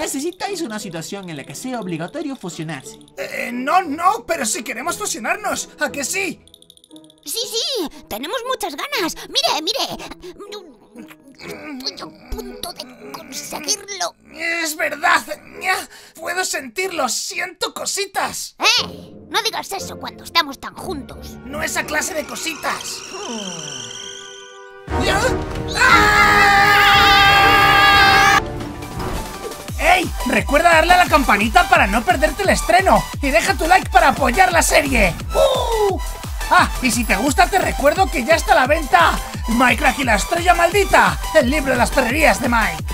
Necesitáis una situación en la que sea obligatorio fusionarse. Eh, no, no, pero si queremos fusionarnos, ¿a que sí? Sí, sí, tenemos muchas ganas. Mire, mire. Estoy a punto de conseguirlo. Es verdad, puedo sentirlo, siento cositas. ¡Eh! No digas eso cuando estamos tan juntos. No esa clase de cositas. Recuerda darle a la campanita para no perderte el estreno. Y deja tu like para apoyar la serie. ¡Uh! Ah, y si te gusta te recuerdo que ya está a la venta Minecraft y la estrella maldita, el libro de las perrerías de Mike.